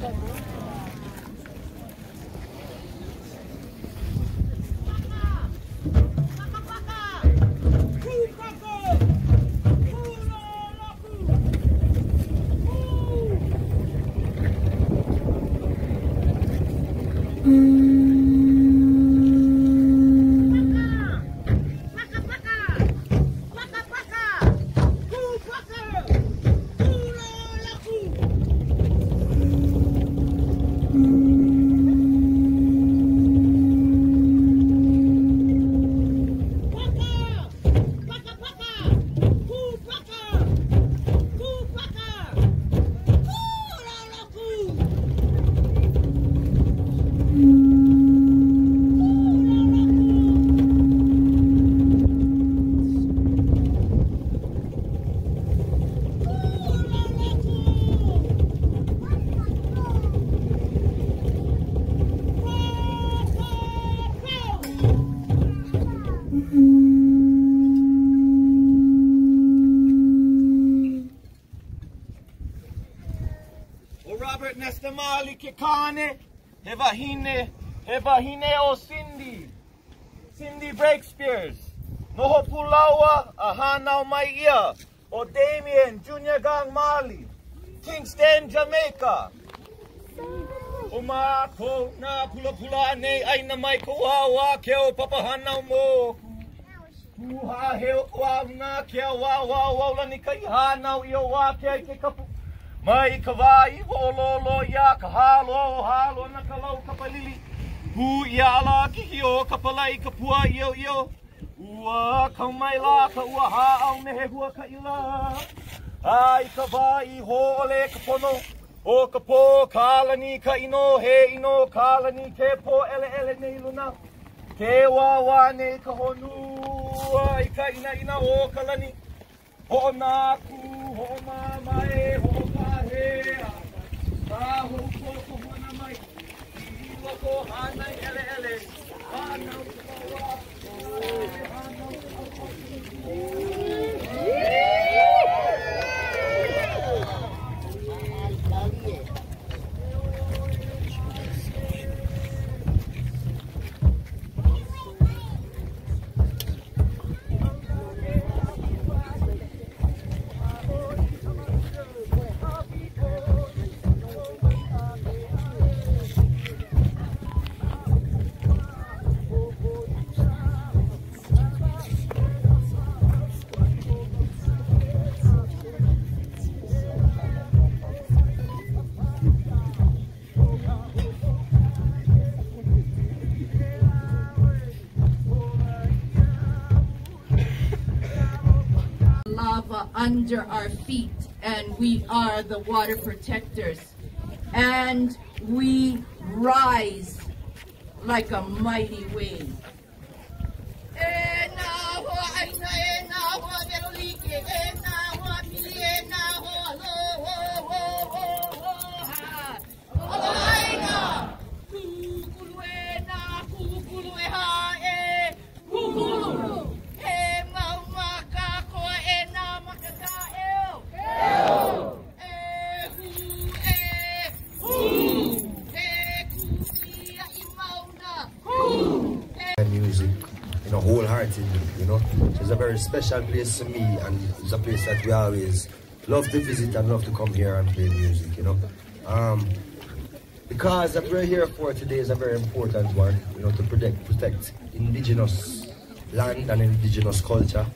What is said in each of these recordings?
O Kikane, Hevahine, Hevahine o Cindy, Cindy Breakspears, Noho Pulawa, Ahanao Maia, O Damian, Junior Gang Mali, Kingston, Jamaica. Umako na pula pula ne ay na may kuwawa keo papahanao mo. Kuha heo kwa na keo wa wa wa la ni kai hanao iyo wa ke ke kapu. Mai ka wā i wō lō lō ka hālo o na ka lau ka palili. hu ya ala ki hi o ka palai ka pua i o. Ua ka mai la ka ua ha au me he hua ka ila. Ai ka wā i hō ole ka pono. O ka pō ka alani ka ino he ino ka ni ke pō ele ele nei luna. Ke wā wā nei ka honu. Ai ka ina ina o ka lani. Ho nā ku, ho nā mai. Under our feet and we are the water protectors and we rise like a mighty wave. Very special place to me and it's a place that we always love to visit and love to come here and play music, you know. Um, the cause that we're here for today is a very important one, you know, to protect, protect indigenous land and indigenous culture.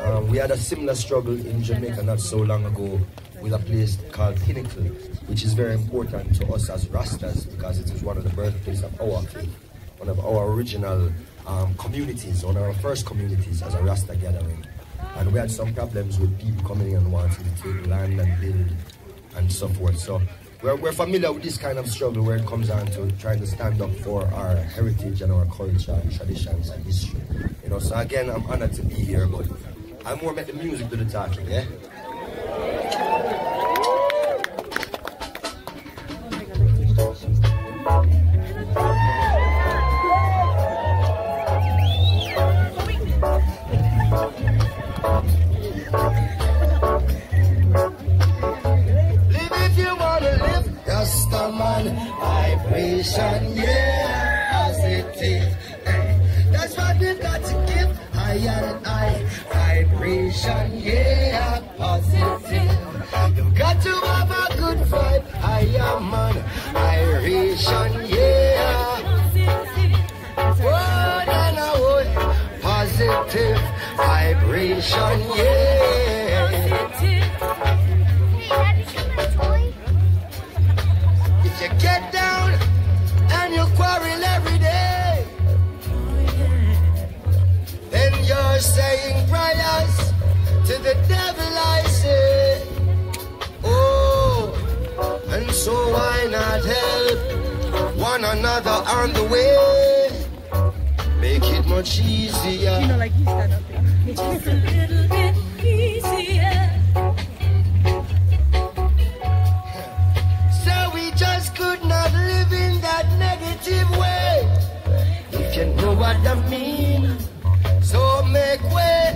Um, we had a similar struggle in Jamaica not so long ago with a place called Pinnacle, which is very important to us as Rastas because it is one of the birthplaces of our faith, one of our original um, communities, on our first communities as a Rasta gathering. And we had some problems with people coming in and wanting to take land and build and so forth. So we're, we're familiar with this kind of struggle where it comes down to trying to stand up for our heritage and our culture and traditions and history. You know, so again, I'm honored to be here, but I more met the music to the talking, yeah? Vibration, yeah. If you get down and you quarrel every day, then you're saying prayers to the devil, I say. Oh, and so why not help one another on the way? Make it much easier. You know, like you stand up there. Just a little bit easier. So we just could not live in that negative way. If you know what I mean. So make way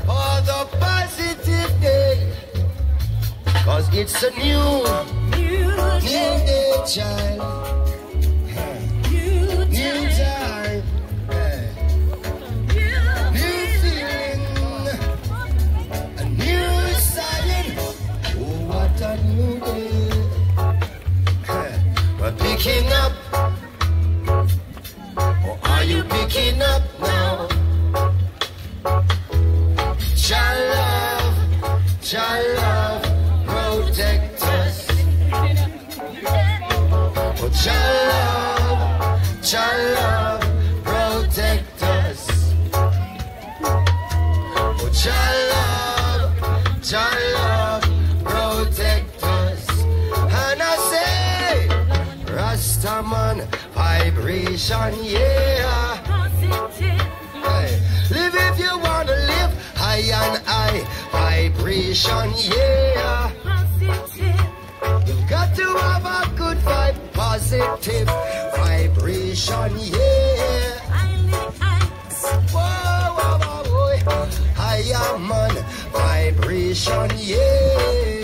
for the positive day. Cause it's a new, You new day, child. Vibration, yeah. Hey, live if you wanna live, high and high, vibration, yeah. You've got to have a good vibe, positive vibration, yeah. whoa, whoa, whoa. Higher man, vibration, yeah.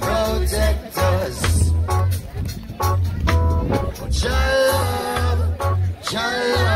Protect us. Oh, child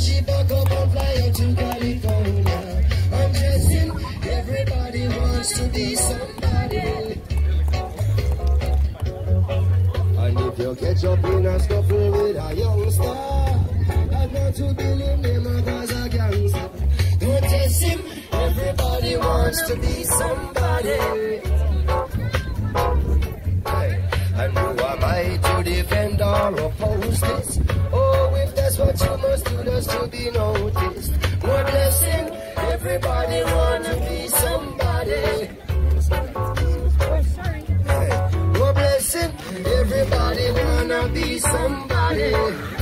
she to California. I'm dressing, everybody wants to be somebody. And if you catch up in a scuffle with a youngster, not to. Don't test him, everybody wants to be somebody. Be noticed. More blessing, everybody wanna be somebody. More blessing, everybody wanna be somebody.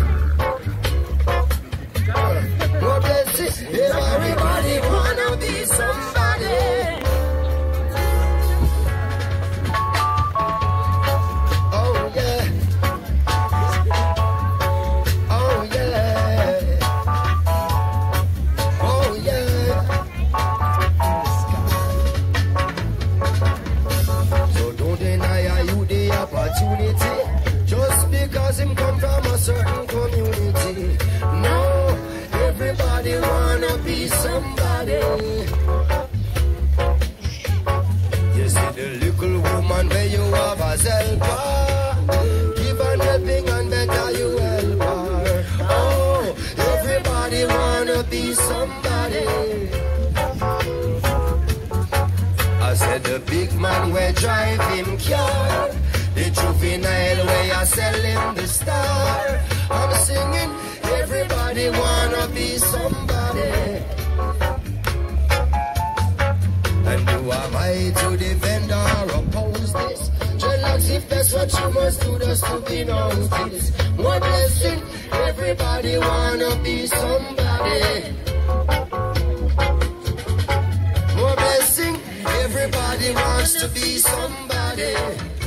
Opportunity just because him come from a certain community. No, everybody wanna be somebody. You see the little woman where you have as helper. Give an helping and better you help her. Oh, everybody wanna be somebody. I said the big man where drive him car. The juvenile where I sell him the star. I'm singing, everybody wanna be somebody. And who am I to defend or oppose this? Dreadlocks, if that's what you must do, just to be noticed. More blessing, everybody wanna be somebody. More blessing, everybody wants to be somebody.